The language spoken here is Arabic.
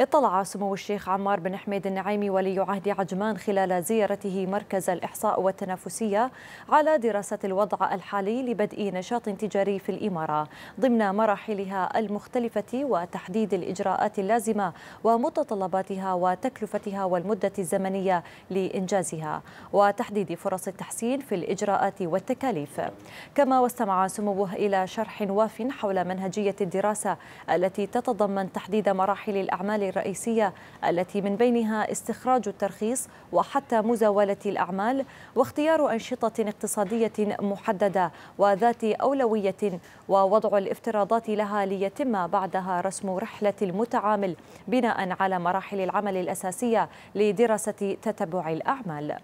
اطلع سمو الشيخ عمار بن حميد النعيمي ولي عهد عجمان خلال زيارته مركز الإحصاء والتنافسية على دراسة الوضع الحالي لبدء نشاط تجاري في الإمارة ضمن مراحلها المختلفة وتحديد الإجراءات اللازمة ومتطلباتها وتكلفتها والمدة الزمنية لإنجازها وتحديد فرص التحسين في الإجراءات والتكاليف. كما واستمع سموه إلى شرح واف حول منهجية الدراسة التي تتضمن تحديد مراحل الأعمال الرئيسية التي من بينها استخراج الترخيص وحتى مزاولة الأعمال واختيار أنشطة اقتصادية محددة وذات أولوية ووضع الافتراضات لها ليتم بعدها رسم رحلة المتعامل بناء على مراحل العمل الأساسية لدراسة تتبع الأعمال.